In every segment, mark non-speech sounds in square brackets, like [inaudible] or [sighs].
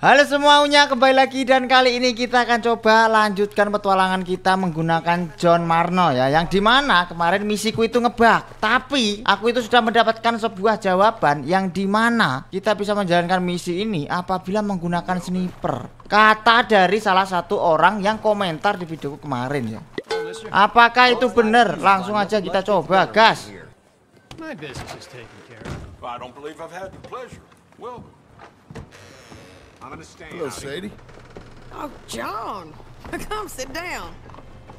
Halo semuanya, kembali lagi dan kali ini kita akan coba lanjutkan petualangan kita menggunakan John Marno ya Yang di mana kemarin misiku itu ngebak Tapi aku itu sudah mendapatkan sebuah jawaban yang di mana kita bisa menjalankan misi ini apabila menggunakan sniper Kata dari salah satu orang yang komentar di videoku kemarin ya Apakah itu benar? Langsung aja kita coba gas My business is taken care of. I don't believe I've had the pleasure. Welcome. I'm gonna stay Hello, out of here. Sadie. Oh, John, [laughs] come sit down.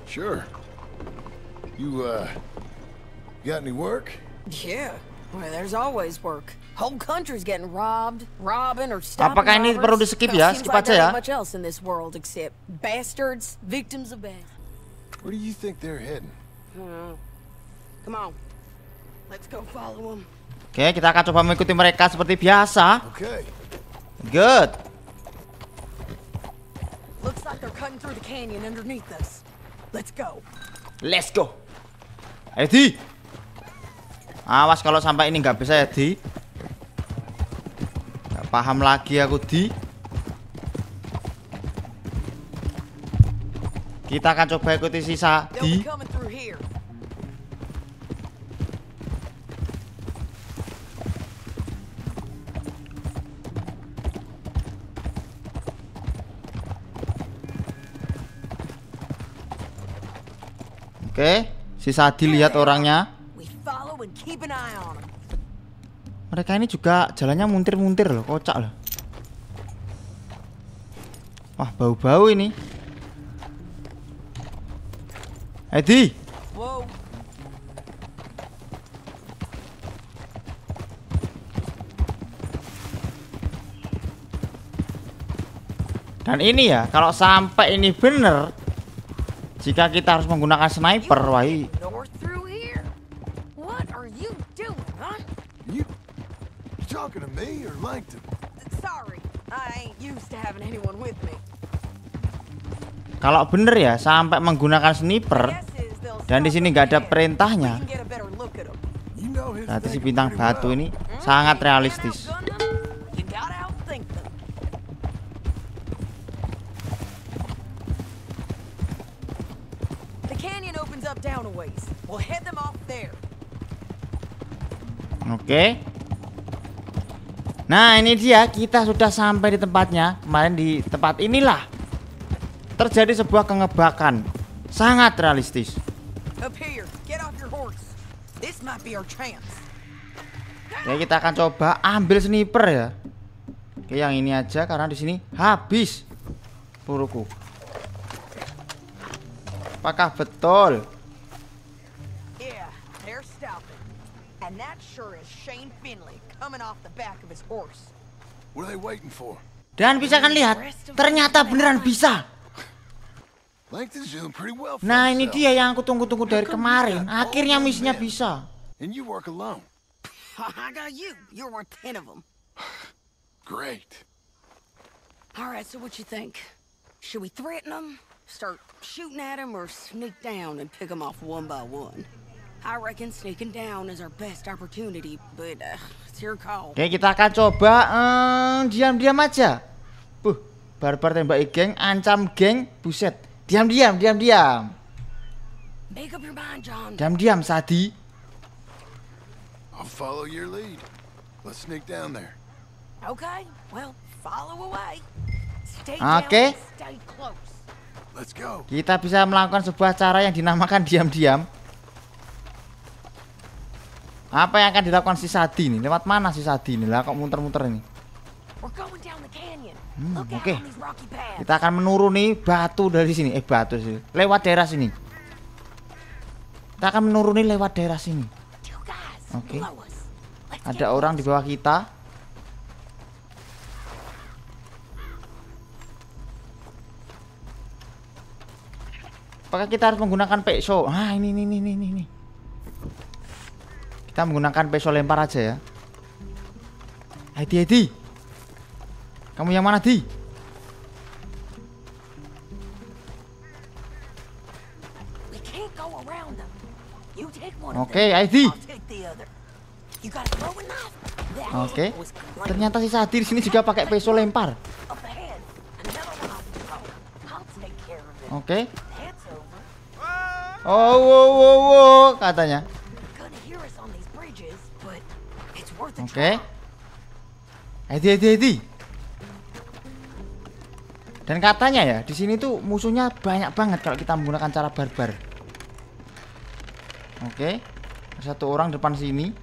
Sure. You, uh, got any work? Yeah, well, there's always work. Whole country's getting robbed, robbing, or stopping Apakah ini perlu di-skip Well, ya? seems Skip aja ya. much else in this world except bastards, victims of bad. Where do you think they're heading? Come on, let's go follow them. Oke kita akan coba mengikuti mereka seperti biasa Okay. Good Looks like they're cutting through the canyon underneath us. Let's go. Let's go. Edi. Awas kalau sampai ini nggak bisa Edi. Nggak paham lagi aku di. Kita akan coba ikuti sisa di. Keep an eye on them. Mereka ini juga jalannya muntir-muntir loh, kocak loh. Wah, bau-bau ini. Edi. Dan ini ya, kalau sampai ini bener Jika kita harus menggunakan sniper, wah i- North through here. What are you doing, huh? You, you talking to me or Langton? Sorry, I ain't used to having anyone with me. Kalau bener ya, sampai menggunakan sniper Dan di sini nggak ada perintahnya. Berarti si bintang batu ini sangat realistis outgun them, You gotta outthink them. The canyon opens up down a ways. We'll head them off there. Oke Nah ini dia, kita sudah sampai di tempatnya Kemarin di tempat inilah Terjadi sebuah kengebakan Sangat realistis. Ya kita akan coba ambil sniper ya. Oke yang ini aja karena di sini habis peluruku. Apakah betul? Yeah, they're stopping. And that sure is Shane Finley coming off the back of his horse. What are they waiting for? Dan bisa kan lihat, ternyata beneran bisa. Nah ini dia yang aku tunggu-tunggu dari kemarin. Akhirnya misinya bisa. And you work alone. [laughs] I got you. You're worth ten of them. [sighs] Great. All right, so what you think? Should we threaten them, start shooting at them, or sneak down and pick them off one by one? I reckon sneaking down is our best opportunity, but uh, it's your call. Oke kita akan coba eh, diam-diam aja. Buh, barbar tembak geng, ancam geng, buset. Diam-diam, diam-diam. Make up your mind, John. Diam-diam Sadi. I'll follow your lead. Let's sneak down there. Okay, well, follow away. Stay Okay. down stay close. Let's go. Kita bisa melakukan sebuah cara yang dinamakan diam-diam. Apa yang akan dilakukan si Sadi ini? Lewat mana si Sadi ini? Lah kok muter-muter ini? Hmm, out okay. Kita akan menuruni batu dari sini. Eh batu sih. Lewat daerah sini. Kita akan menuruni lewat daerah sini. Guys Okay. Ada orang di bawah kita. Apakah kita harus menggunakan peso? Ah, ini ini ini ini ini. Kita menggunakan peso lempar aja ya. Hati hati. Kamu yang mana, Di? Oke, okay, ID. Oke. Okay. Ternyata si Sadi di sini juga pakai peso lempar. Oke. Okay. Oh, wow, wow, wow, katanya. Oke. Hati, hati, hati. Dan katanya ya, di sini tuh musuhnya banyak banget kalau kita menggunakan cara barbar. Oke. Satu orang depan sini.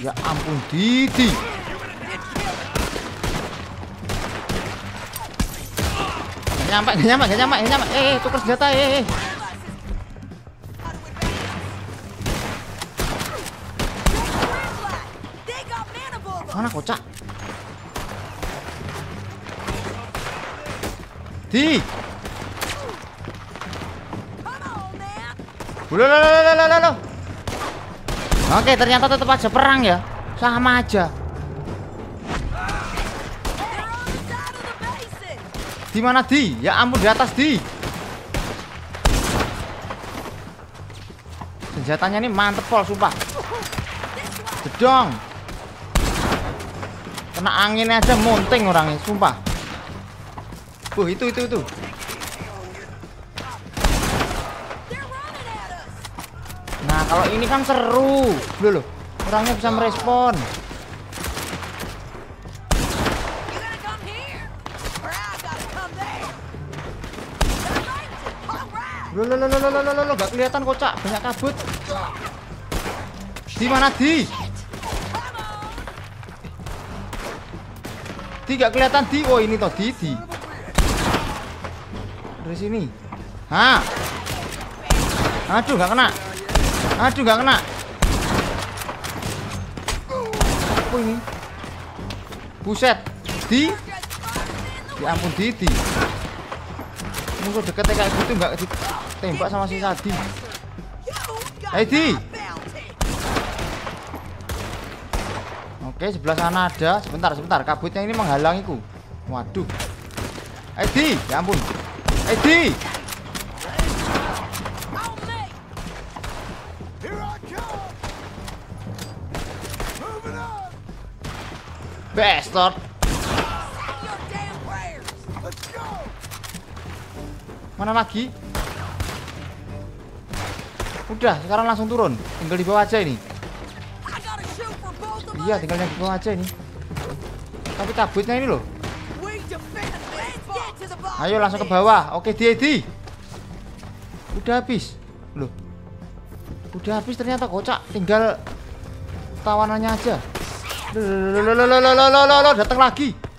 Ya ampun, Didi. Nyampe, gak nyampe, gak nyampe, gak nyampe. Eh, eh tuker senjata, eh, eh, eh. Mana kocak? Di. Lo lo lo lo lo. Oke, ternyata tetap aja perang ya. Sama aja. Di mana di? Ya ampun di atas di. Senjatanya ini mantep pol, sumpah. Jedong. Kena angin aja monting orangnya, sumpah. Buh, itu itu itu. Nah, kalau ini kan seru. Loh. Orangnya bisa merespon. Loh, loh, loh, loh, loh, loh, loh, gak kelihatan kocak, banyak kabut. Di mana di? Di gak kelihatan di. Oh, ini toh di di. Dari sini. Hah. Aduh, gak kena. Aduh, gak kena. Apa ini? Buset. Di. Ya ampun, di di. Musuh deketnya kayak gitu gak tembak sama si Sadi. Hey Oke, sebelah sana ada. Sebentar, sebentar. Kabutnya ini menghalangiku. Waduh. Hey ya ampun. Hey Di. Bastard. Mana lagi? Udah, sekarang langsung turun. Tinggal di bawah aja ini. Iya, tinggal di bawah aja ini. Tapi tabutnya ini loh. Ayo langsung ke bawah. Oke, di. Udah habis. Loh. Udah habis ternyata kocak. Tinggal tawanannya aja. Loh, loh, loh, loh, loh, loh, loh, datang lagi.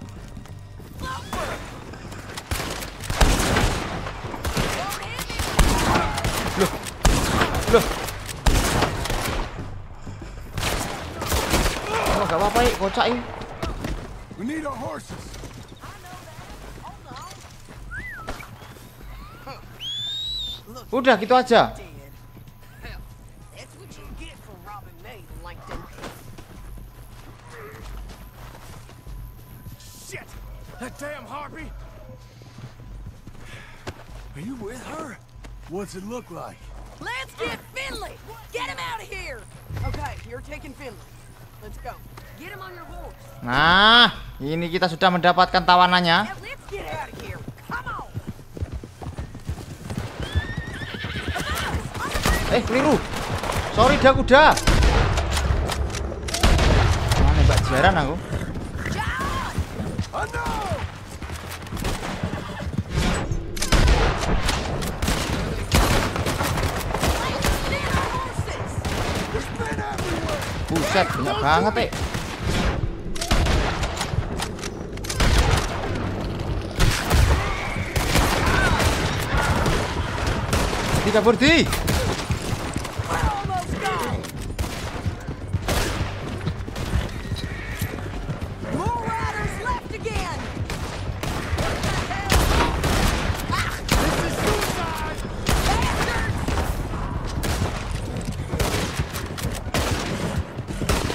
Gak apa-apa, Ik. kocak ini. We need our horses. Udah gitu aja. That's what you get for robbing me, Langton. Shit! That damn harpy! Are you with her? What's it look like? Let's get Finley. Get him out of here. Okay, you're taking Finley. Nah, ini kita sudah mendapatkan tawanannya. Eh, keliru. Sorry, dah kuda. Mana Mbak Jaran aku? Buset, banyak banget, eh. Di kabur di. We're almost gone. More riders left again. What the hell? Ah, this is suicide. Bastards!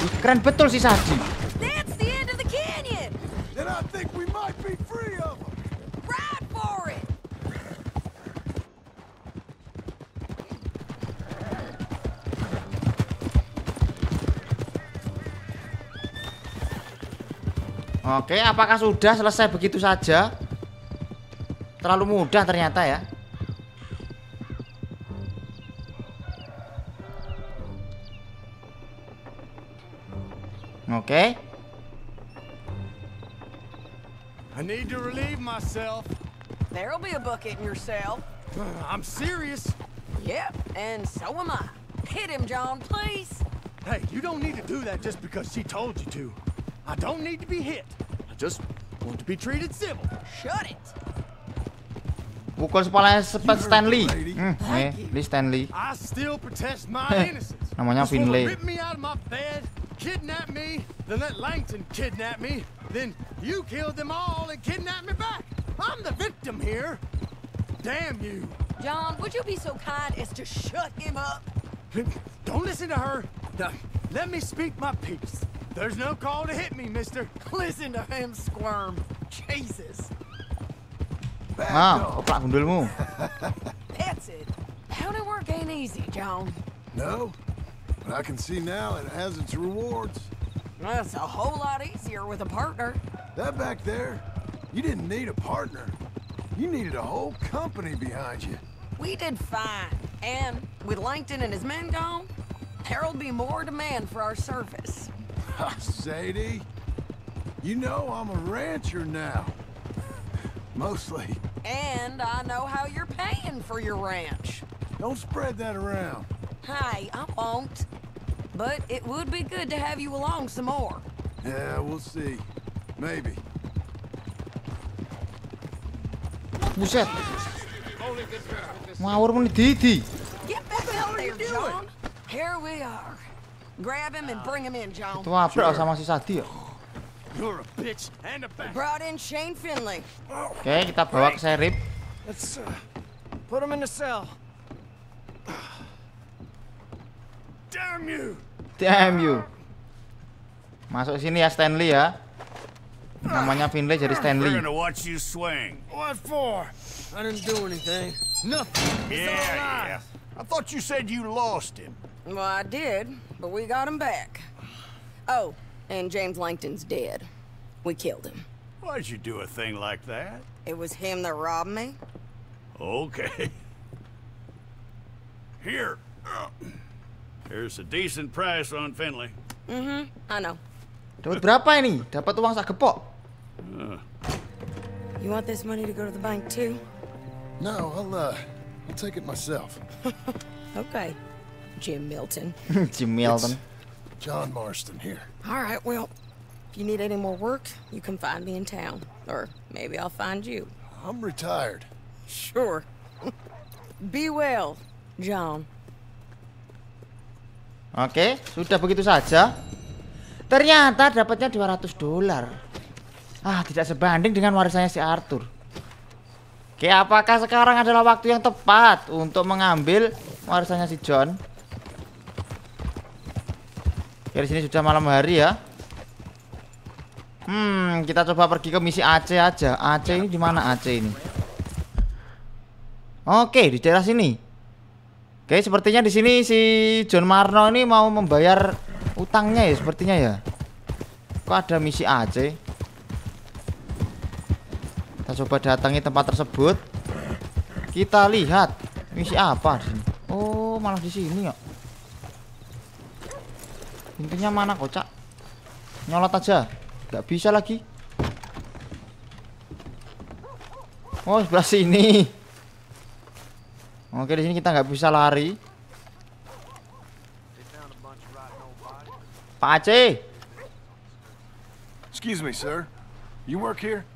Ih, Keren betul si Sadi. That's the end of the canyon. Then I think we might be free of them! Ride for it. Oke, apakah sudah selesai begitu saja? Terlalu mudah ternyata ya. Oke. I need to relieve myself. There'll be a bucket in your cell. [sighs] I'm serious. Yep, and so am I. Hit him, John, please. Hey, you don't need to do that just because she told you to. I don't need to be hit. I just want to be treated civil. Shut it. Pukul kepalanya Sp- Stanley. Hmm, eh, Lee Stanley. I still protest my [laughs] innocence. namanya Just wanna Finlay. Rip me out of my bed, kidnap me, then let Langton kidnap me, then you killed them all and kidnapped me back. I'm the victim here. Damn you. John, would you be so kind as to shut him up? [laughs] Don't listen to her. Now, let me speak my piece. There's no call to hit me, mister. [laughs] Listen to him squirm. Jesus. Back Ah, off. oplak gundulmu. That's it. County work ain't easy, John. No, but I can see now it has its rewards. That's a whole lot easier with a partner. That back there, you didn't need a partner. You needed a whole company behind you. We did fine. And with Langton and his men gone, there'll be more demand for our service. Sadie, you know I'm a rancher now. [laughs] Mostly. And I know how you're paying for your ranch. Don't spread that around. Hi, I won't. But it would be good to have you along some more. Yeah, we'll see. Maybe. Buset. Ngawur muni Didi. Get back out there, John. Here we are. Grab him and bring him in, John. Itu apa sama si Sadi ya? You're a bitch and a bastard. Brought in Shane Finley. Oke, kita bawa ke serip. Let's uh, put him in the cell. Damn you! Damn you. Masuk sini ya Stanley ya. Namanya Finlay jadi Stanley. We're gonna watch you swing. What for? I didn't do anything. Nothing. It's all Yeah, yeah. I thought you said you lost him. Well, I did, but we got him back. Oh, and James Langton's dead. We killed him. Why'd you do a thing like that? It was him that robbed me. Okay. [laughs] Here. Here's a decent price on Finley. Mm-hmm, I know. Dapat berapa ini? Dapat uang sak gepok. You want this money to go to the bank, too? No, I'll, uh, I'll take it myself. [laughs] Okay, Jim Milton. [laughs] Jim Milton. John Marston here. All right, well, if you need any more work, you can find me in town. Or maybe I'll find you. I'm retired. Sure. [laughs] Be well, John. Oke, sudah begitu saja. Ternyata dapatnya 200 dolar. Ah, tidak sebanding dengan warisannya si Arthur. Oke, apakah sekarang adalah waktu yang tepat untuk mengambil warisannya si John? Oke, di sini sudah malam hari ya. Hmm, kita coba pergi ke misi Aceh aja. Aceh ini di mana Aceh ini? Oke, di daerah sini. Oke, sepertinya di sini si John Marno ini mau membayar utangnya ya, sepertinya ya. Kok ada misi Aceh? Kita coba datangi tempat tersebut. Kita lihat misi apa di sini. Oh, malah di sini ya. Intinya mana kocak? Nyolot aja. Gak bisa lagi. Oh, sebelah sini. Oke, di sini kita nggak bisa lari. Pak Aceh. Excuse me, sir. You work here?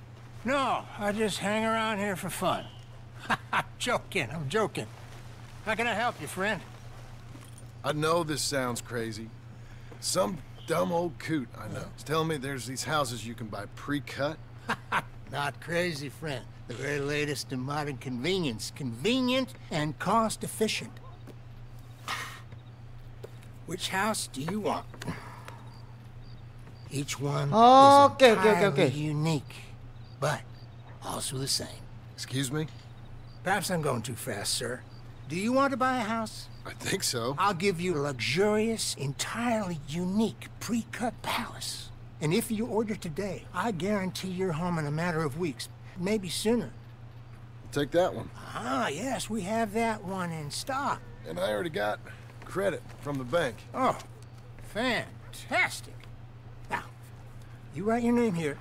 No, I just hang around here for fun. [laughs] I'm joking, I'm joking. How can I help you, friend? I know this sounds crazy. Some dumb old coot I know is telling me there's these houses you can buy pre-cut. [laughs] Not crazy, friend. The very latest in modern convenience. Convenient and cost efficient. Which house do you want? Each one Okay, is okay, okay, entirely okay. unique, but also the same. Excuse me? Perhaps I'm going too fast, sir. Do you want to buy a house? I think so. I'll give you a luxurious, entirely unique pre-cut palace. And if you order today, I guarantee you're home in a matter of weeks, maybe sooner. Take that one. Ah, yes, we have that one in stock. And I already got credit from the bank. Oh, fantastic. Now, you write your name here,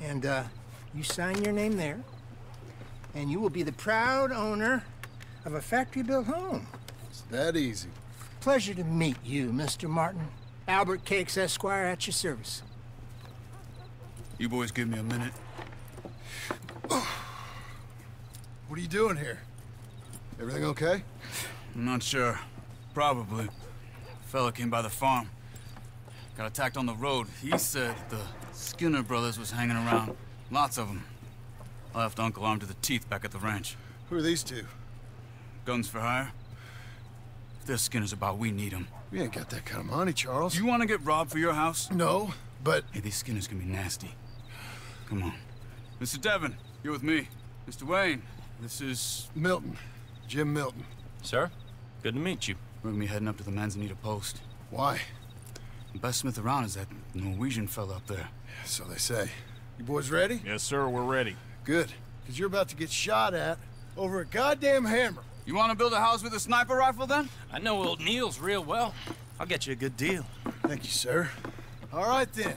and uh, you sign your name there, and you will be the proud owner of a factory-built home. It's that easy. Pleasure to meet you, Mr. Martin. Albert Cakes Esquire at your service. You boys give me a minute. What are you doing here? Everything okay? I'm not sure. Probably. Fella came by the farm. Got attacked on the road. He said the Skinner brothers was hanging around. Lots of them. I left Uncle armed to the teeth back at the ranch. Who are these two? Guns for hire? If they're Skinner's about, we need them. We ain't got that kind of money, Charles. You want to get robbed for your house? No, but Hey, these Skinners can be nasty. Come on. Mr. Devon, you're with me. Mr. Wayne, this is... Milton. Jim Milton. Sir, good to meet you. We're gonna be heading up to the Manzanita Post. Why? The best smith around is that Norwegian fella up there. So they say. You boys ready? Yes, sir, we're ready. Good. Because you're about to get shot at over a goddamn hammer. You want to build a house with a sniper rifle, then? I know old Niels real well. I'll get you a good deal. Thank you, sir. All right, then.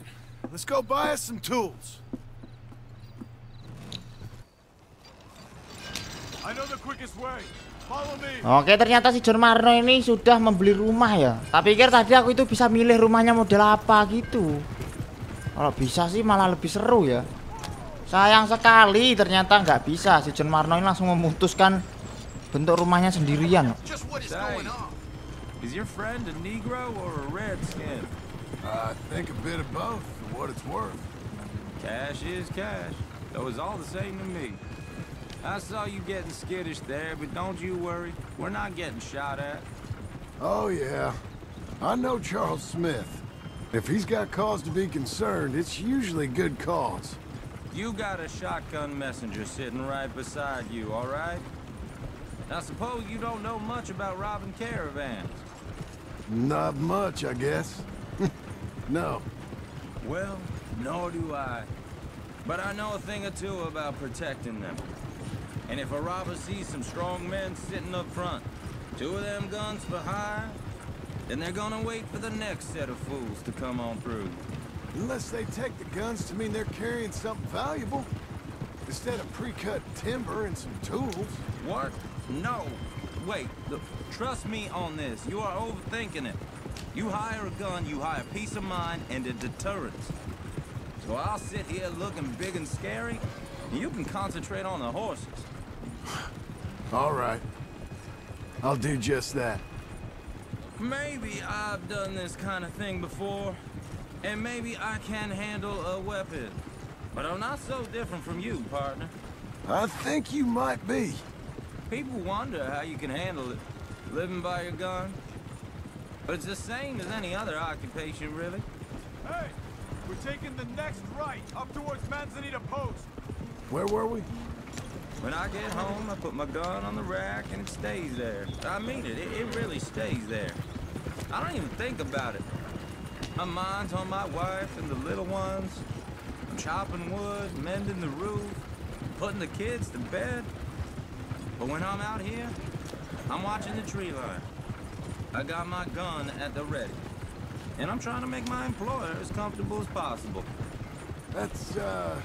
Let's go buy us some tools. Oke, ternyata si John Marno ini sudah membeli rumah ya. Tak pikir tadi aku itu bisa milih rumahnya model apa gitu. Kalau bisa sih malah lebih seru ya. Sayang sekali ternyata nggak bisa. Si John Marno ini langsung memutuskan bentuk rumahnya sendirian. Just what is going on? Is your friend a Negro or a Redskin? I think a bit of both for what it's worth. Cash is cash. Though it's all the same to me. I saw you getting skittish there, but don't you worry. We're not getting shot at. Oh, yeah. I know Charles Smith. If he's got cause to be concerned, it's usually good cause. You got a shotgun messenger sitting right beside you, all right? Now suppose you don't know much about robbing caravans. Not much, I guess. [laughs] no. Well, nor do I. But I know a thing or two about protecting them. And if a robber sees some strong men sitting up front, two of them guns for hire, then they're gonna wait for the next set of fools to come on through. Unless they take the guns to mean they're carrying something valuable. Instead of pre-cut timber and some tools. What? No. Wait, look, trust me on this. You are overthinking it. You hire a gun, you hire peace of mind and a deterrence. So I'll sit here looking big and scary, and you can concentrate on the horses. All right. I'll do just that. Maybe I've done this kind of thing before, and maybe I can handle a weapon. But I'm not so different from you, partner. I think you might be. People wonder how you can handle it, living by your gun. But it's the same as any other occupation, really. Hey, we're taking the next right up towards Manzanita Post. Where were we? When I get home, I put my gun on the rack and it stays there. I mean it, it, it really stays there. I don't even think about it. My mind's on my wife and the little ones. I'm chopping wood, mending the roof, putting the kids to bed. But when I'm out here, I'm watching the tree line. I got my gun at the ready. And I'm trying to make my employer as comfortable as possible. That's, uh,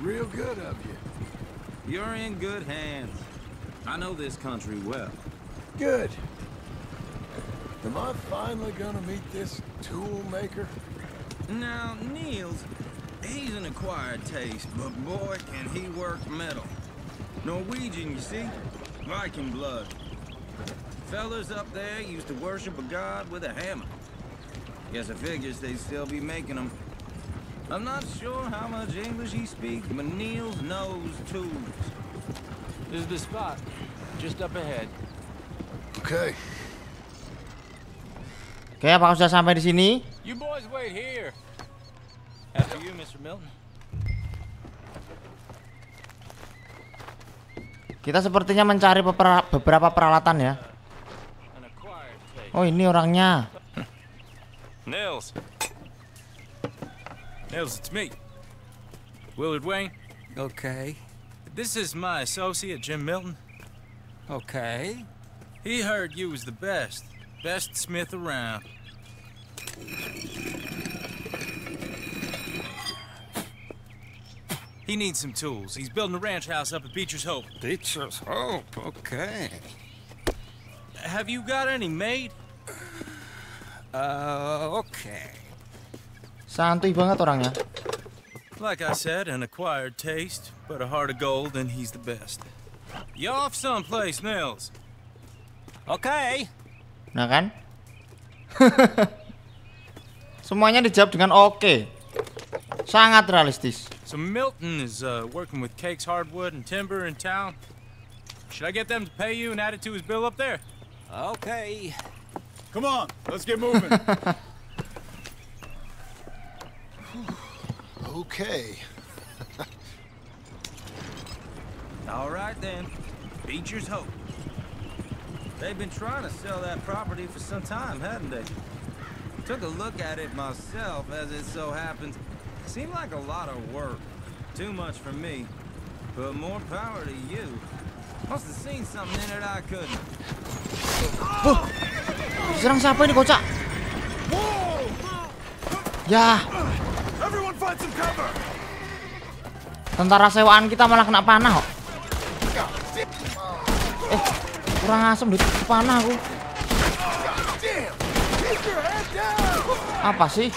real good of you. You're in good hands. I know this country well. Good. Am I finally gonna meet this tool maker? Now, Niels, he's an acquired taste, but boy, can he work metal. Norwegian, you see? Viking blood. Fellas up there used to worship a god with a hammer. Guess I figures they'd still be making them. I'm not sure how much English he speaks, but Niels knows tools. This is the spot, just up ahead. Okay. Oke, apakah sudah sampai di sini? You boys wait here. After you, Mr. Milton. Kita sepertinya mencari beberapa, peralatan ya. Oh, ini orangnya. Nils. Nels, it's me. Willard Wayne. Okay. This is my associate, Jim Milton. Okay. He heard you was the best. Best smith around. He needs some tools. He's building a ranch house up at Beecher's Hope. Beecher's Hope, okay. Have you got any made? Uh, okay. Santuy banget orangnya. Like I said, an acquired taste, but a heart of gold, and he's the best. You off someplace, Nels? Okay. Nah kan? [laughs] Semuanya dijawab dengan oke. Sangat realistis. So Milton is uh, working with Cakes Hardwood and Timber in town. Should I get them to pay you and add it to his bill up there? Okay. Come on, let's get moving. [laughs] Okay. [laughs] All right then. Beecher's Hope. They've been trying to sell that property for some time, hadn't they? Took a look at it myself, as it so happens. Seemed like a lot of work. Too much for me. But more power to you. Must have seen something in it I couldn't. Oh! Diserang siapa ini kocak? Ya, tentara sewaan kita malah kena panah kok. Eh, kurang asem di panah aku. Apa sih?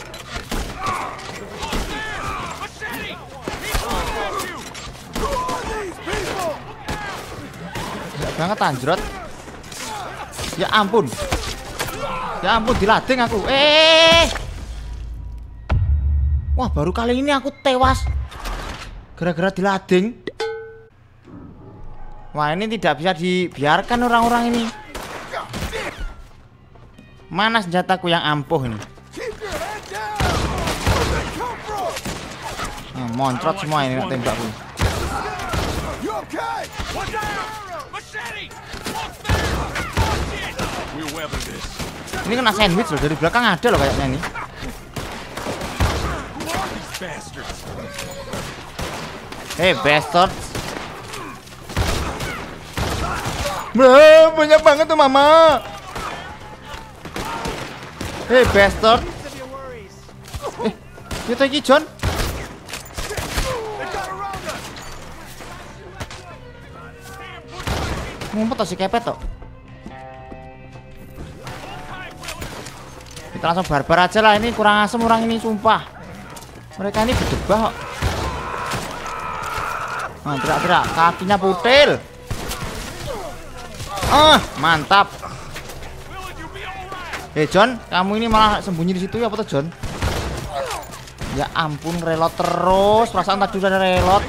Gak banget anjrot. Ya ampun. Ya ampun dilading aku. Eh. Wah, baru kali ini aku tewas gara-gara dilading. Wah, ini tidak bisa dibiarkan orang-orang ini. Mana senjataku yang ampuh ini? Hmm, moncrot semua ini tembak. Ini kena sandwich loh dari belakang ada loh kayaknya ini Bastards? Hei bastard. Wah, banyak banget tuh mama. Hei bastard. Eh, itu iki John. Ngumpet tuh si kepet tuh. Kita langsung barbar aja lah ini kurang asem orang ini sumpah. Mereka ini berdebah kok. Nah, gerak-gerak kakinya putil. Ah, mantap. Eh John, kamu ini malah sembunyi di situ ya apa John? Ya ampun, reload terus. Perasaan tadi ada reload.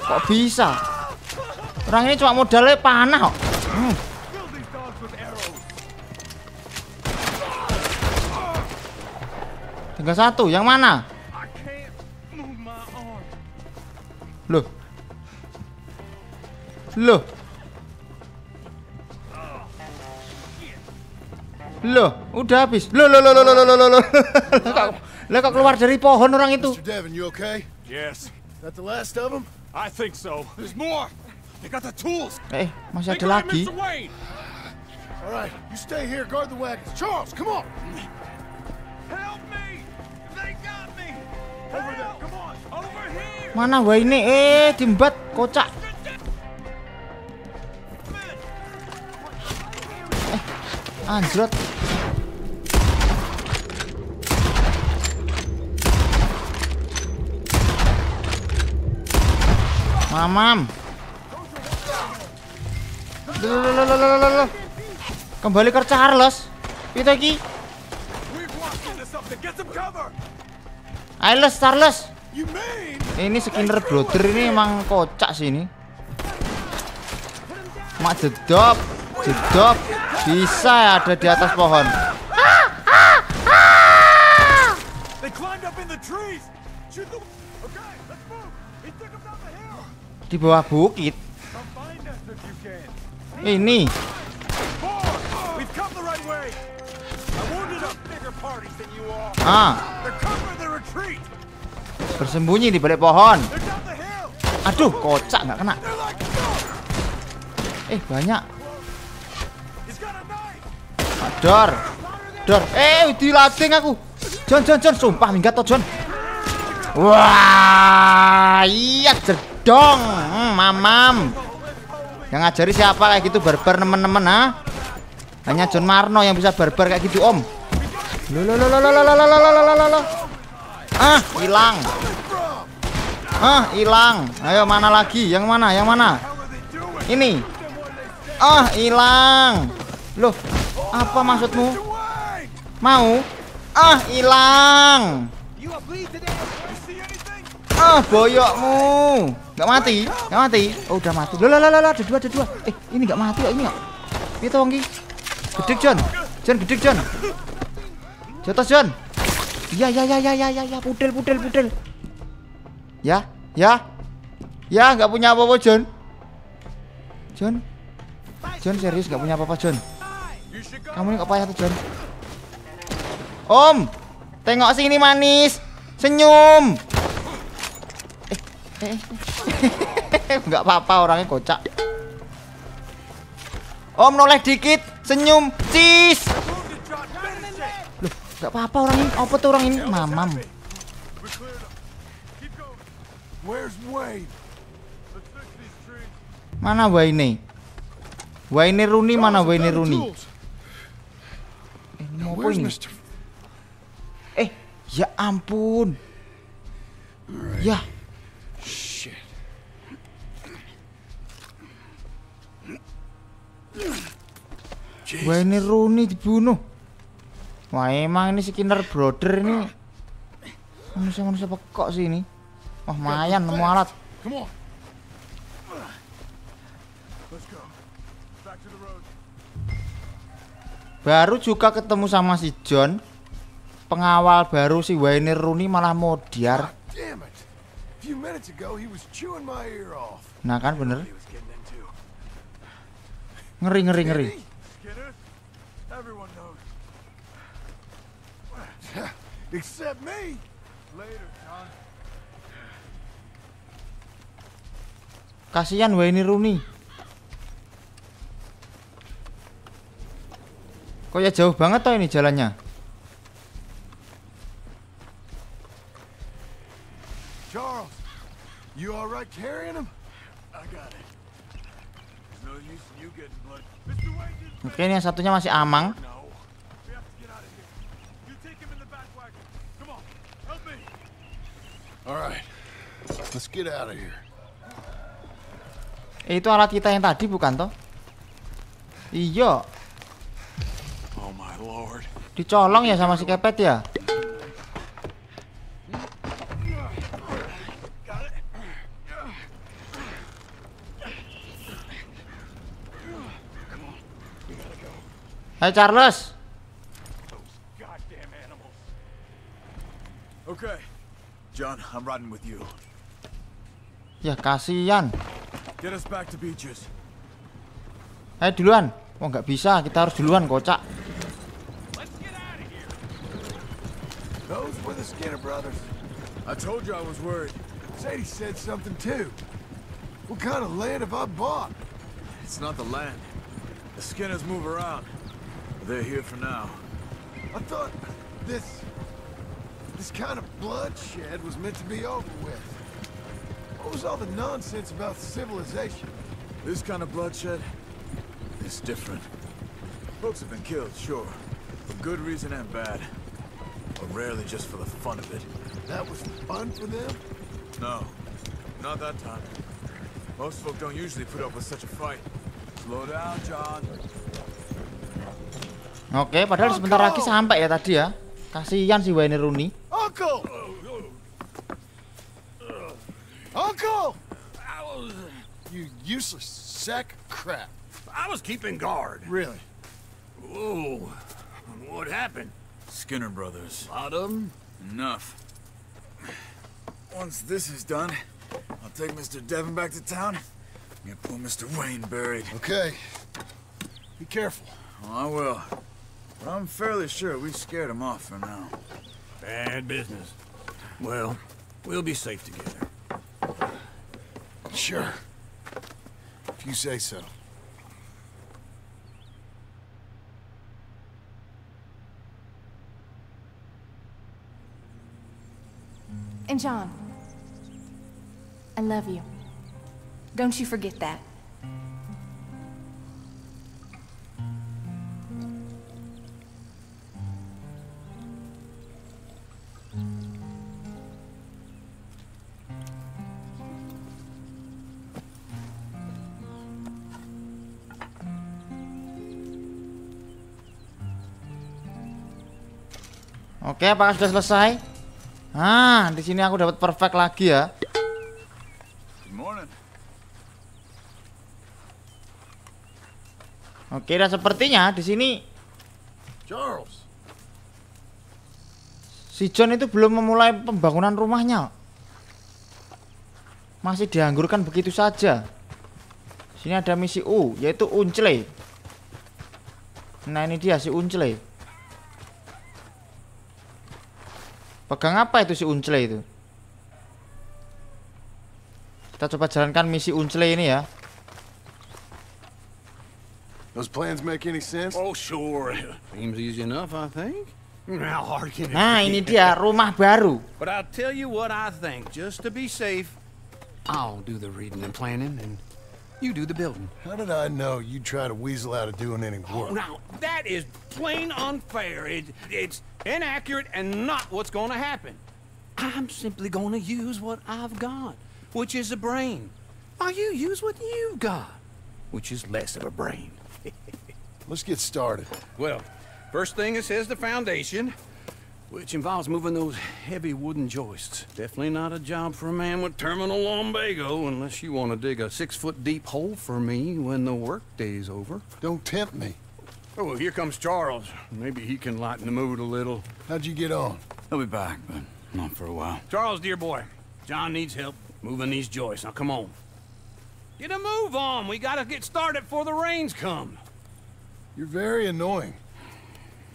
Kok bisa? Orang ini cuma modalnya panah. Hmm. 31 yang mana? Loh. Loh. Loh, udah habis. Loh, loh, loh, loh, loh, loh, loh, loh. Lah kok keluar dari pohon orang itu? Mr. Devin, you okay? Yes. That the last of them? I think so. There's more. They got the tools. Eh, masih ada lagi. All right, you stay here, guard the wagons. Charles, come on. Mana wah ini? Eh, dimbat kocak. Eh, anjrot. Mamam. Kembali ke Charles. Itu lagi. Ayo les, Charles. Ini Skinner Brother ini emang kocak sih ini. Mak jedop, jedop. Bisa ya ada di atas pohon. Di bawah bukit. Ini. Ah, bersembunyi di balik pohon. Aduh, kocak nggak kena. Eh, banyak. He's got a knife. Dor. Dor. Eh, dilading aku. John, John, John, sumpah minggat toh, John. Wah, iya jedong. Hmm, mamam. Yang ngajari siapa kayak gitu barbar nemen-nemen ha? Hanya John Marno yang bisa barbar kayak gitu, Om. Lo lo lo lo lo lo lo lo lo lo lo lo. Ah, hilang. Ah, hilang. Ayo mana lagi? Yang mana? Yang mana? Ini. Ah, hilang. Loh, apa maksudmu? Mau? Ah, hilang. Ah, boyokmu. Gak mati? Gak mati? Oh, udah mati. Loh, loh, loh, loh, ada dua, ada dua. Eh, ini gak mati kok ini kok. Ini tolong Ki. Gedek, John. John, gedek, John. Jatuh, John. Ya, ya, ya, ya, ya, ya, ya, pudel, pudel, pudel. Ya, ya. Ya, nggak punya apa-apa, John. John. John serius nggak punya apa-apa, John. Kamu ini kok payah tuh, John. Om, tengok sini manis. Senyum. Eh, eh, eh. [laughs] nggak apa-apa orangnya kocak. Om noleh dikit, senyum, cis. Loh, nggak apa-apa orang ini. Apa tuh orang ini? Mamam. Mana Wayne? Wayne Rooney mana Wayne Rooney? Eh, ini mau apa ini? Eh, ya ampun. Ya, Shit. Wah ini Rooney dibunuh. Wah emang ini Skinner Brother ini. Manusia-manusia pekok sih ini. Wah mayan nemu alat. Baru juga ketemu sama si John. Pengawal baru si Wayne Rooney malah diar. Nah kan bener. Ngeri ngeri ngeri. Skinner. Everyone knows. [sighs] Except me. Later, John. Kasihan Wayne Rooney. Kok ya jauh banget toh ini jalannya? Charles, you all right carrying him? Right. Let's get out of here. Eh, itu alat kita yang tadi bukan toh? Iya, Oh dicolong ya sama si kepet ya. Hai Charles, Goddamn animals. Okay. John, I'm riding with you. ya kasihan. Get us back to Beaches. Ayo duluan. Oh nggak bisa, kita harus duluan kocak. Those were the Skinner brothers. I told you I was worried. Sadie said something too. What kind of land have I bought? It's not the land. The Skinners move around. They're here for now. I thought this this kind of bloodshed was meant to be over with. What was all the nonsense about civilization? This kind of bloodshed is different. Folks have been killed, sure. For good reason and bad. But rarely just for the fun of it. That was fun for them? No, not that time. Most folk don't usually put up with such a fight. Slow down, John. Oke, padahal sebentar lagi sampai ya tadi ya. Kasihan si Wayne Rooney. Uncle! Uncle! You useless sack of crap. I was keeping guard. Really? Whoa. What happened? Skinner brothers. Lot of them? Enough. Once this is done, I'll take Mr. Devon back to town. and Get poor Mr. Wayne buried. Okay. Be careful. Oh, I will. But I'm fairly sure we scared him off for now. Bad business. Well, we'll be safe together. Sure. If you say so. And John, I love you. Don't you forget that. Oke, apakah sudah selesai? Ah, di sini aku dapat perfect lagi ya. Oke, dan sepertinya di sini Charles. si John itu belum memulai pembangunan rumahnya. Masih dianggurkan begitu saja. Sini ada misi U, yaitu Uncle. Nah, ini dia si Uncle. Pegang apa itu si Uncle itu? Kita coba jalankan misi Uncle ini ya. Those plans make any sense? Oh, sure. Seems easy enough, I think. Nah, ini dia rumah baru. But I'll tell you what I think, just to be safe. I'll do the reading and planning, and you do the building. How did I know you'd try to weasel out of doing any Oh, work? now, that is plain unfair. It, it's inaccurate and not what's going to happen. I'm simply going to use what I've got, which is a brain. While you use what you've got, which is less of a brain. [laughs] Let's get started. Well, first thing it says the foundation, which involves moving those heavy wooden joists. Definitely not a job for a man with terminal lumbago unless you want to dig a six foot deep hole for me when the workday's over. Don't tempt me. Oh, here comes Charles. Maybe he can lighten the mood a little. How'd you get on? He'll be back, but not for a while. Charles, dear boy, John needs help moving these joists. Now, come on. Get a move on. We gotta get started before the rains come. You're very annoying.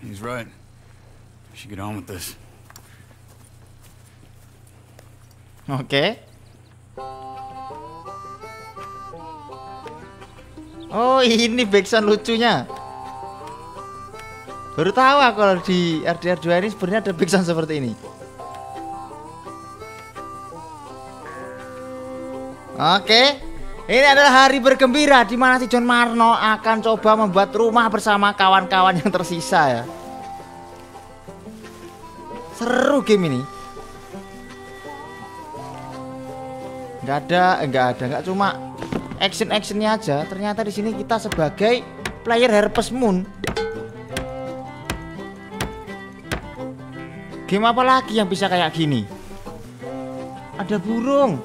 He's right. We should get on with this. Okay. Oh, ini backsound lucunya. Baru tahu aku kalau di RDR 2 ini sebenarnya ada backsound seperti ini. Oke. Ini adalah hari bergembira di mana si John Marno akan coba membuat rumah bersama kawan-kawan yang tersisa ya. Seru game ini. nggak ada eh, nggak ada nggak cuma action actionnya aja ternyata di sini kita sebagai player Harvest Moon game apa lagi yang bisa kayak gini ada burung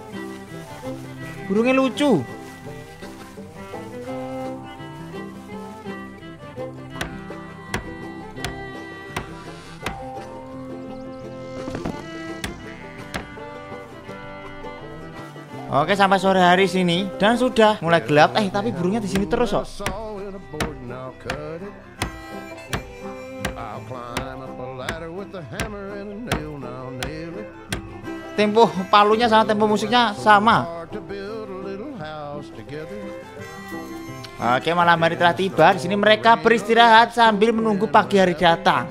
burungnya lucu Oke sampai sore hari sini dan sudah mulai gelap. Eh tapi burungnya di sini terus kok. Tempo palunya sama tempo musiknya sama. Oke malam hari telah tiba. Di sini mereka beristirahat sambil menunggu pagi hari datang.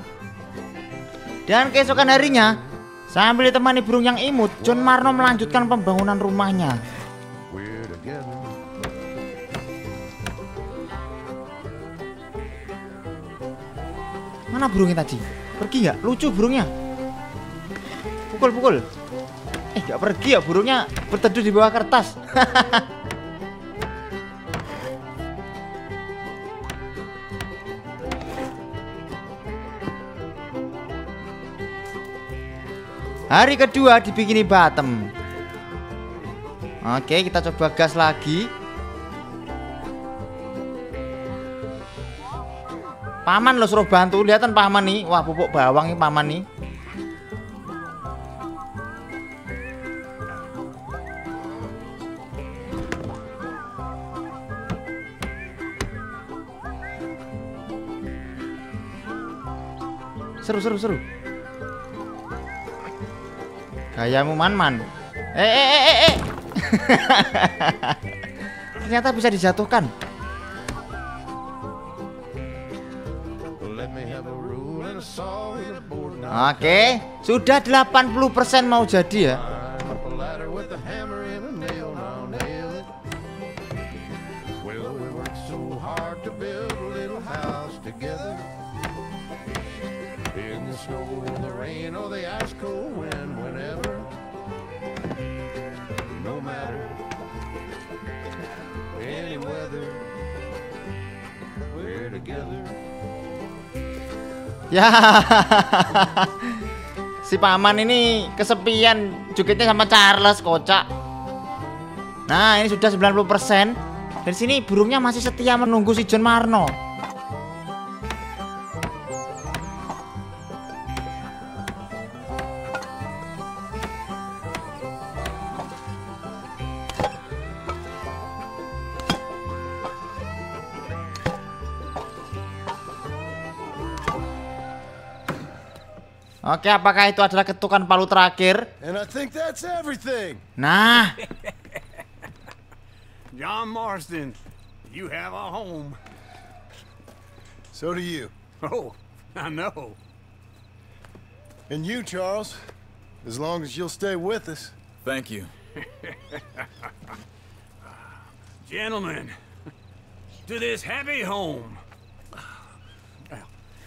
Dan keesokan harinya Sambil ditemani burung yang imut, John Marno melanjutkan pembangunan rumahnya. Mana burungnya tadi? Pergi nggak? Lucu burungnya. Pukul, pukul. Eh, nggak pergi ya burungnya berteduh di bawah kertas. [laughs] Hari kedua dibikini bottom. Oke, kita coba gas lagi. Paman lo suruh bantu, lihatan paman nih. Wah, pupuk bawang nih paman nih. Seru seru seru. Gayamu man-man. Eh eh eh eh. eh. [laughs] Ternyata bisa dijatuhkan. Oke, sudah 80% mau jadi ya. Ya. [laughs] si paman ini kesepian jogetnya sama Charles kocak. Nah, ini sudah 90%. Dan sini burungnya masih setia menunggu si John Marno. Oke, apakah itu adalah ketukan palu terakhir? And I think that's everything. Nah, [laughs] John Marston, you have a home. So do you. [laughs] Oh, I know. And you, Charles. As long as you'll stay with us. Thank you. [laughs] Gentlemen, to this happy home.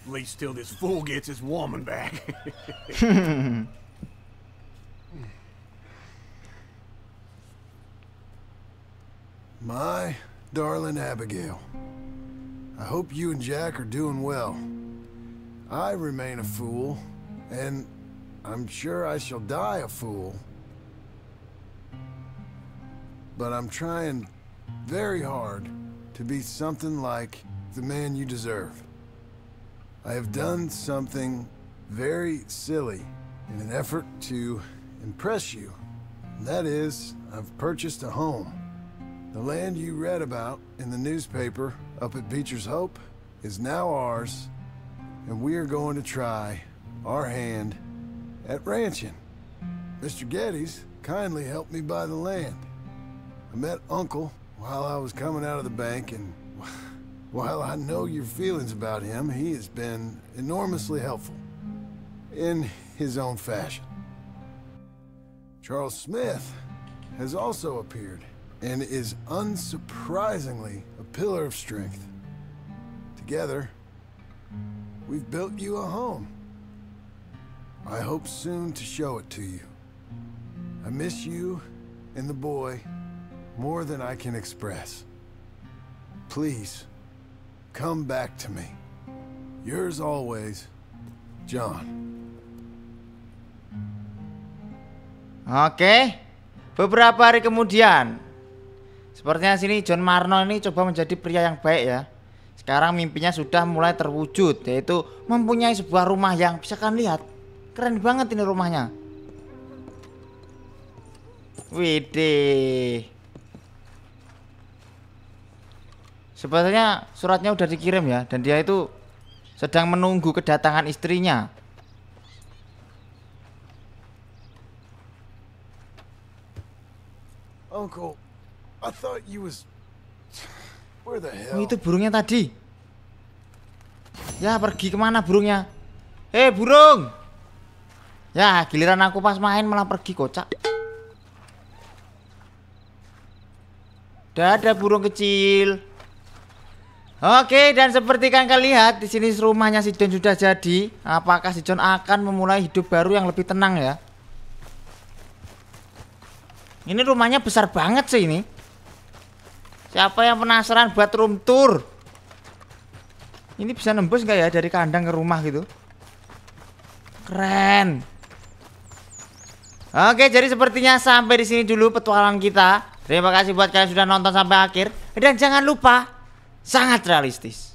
At least till this fool gets his woman back. [laughs] My darling Abigail, I hope you and Jack are doing well. I remain a fool, and I'm sure I shall die a fool. But I'm trying very hard to be something like the man you deserve. I have done something very silly in an effort to impress you. That is, I've purchased a home. The land you read about in the newspaper up at Beecher's Hope is now ours, and we are going to try our hand at ranching. Mr. Geddes kindly helped me buy the land. I met Uncle while I was coming out of the bank, and while I know your feelings about him, he has been enormously helpful in his own fashion. Charles Smith has also appeared and is unsurprisingly a pillar of strength. Together, we've built you a home. I hope soon to show it to you. I miss you and the boy more than I can express. Please, come back to me. Yours always, John. Oke. Beberapa hari kemudian, sepertinya sini John Marno ini coba menjadi pria yang baik ya. Sekarang mimpinya sudah mulai terwujud, yaitu mempunyai sebuah rumah yang bisa kalian lihat. Keren banget ini rumahnya. Widih. Sepertinya suratnya udah dikirim ya, dan dia itu sedang menunggu kedatangan istrinya. Uncle, I thought you was. Where the hell? Oh itu burungnya tadi. Ya pergi ke mana burungnya? Eh burung. Ya giliran aku pas main malah pergi kocak. Dadah burung kecil. Oke dan seperti kalian lihat di sini rumahnya si John sudah jadi. Apakah si John akan memulai hidup baru yang lebih tenang ya? Ini rumahnya besar banget sih ini. Siapa yang penasaran buat room tour? Ini bisa nembus nggak ya dari kandang ke rumah gitu? Keren. Oke, jadi sepertinya sampai di sini dulu petualang kita. Terima kasih buat kalian sudah nonton sampai akhir dan jangan lupa sangat realistis.